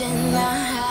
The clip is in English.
in the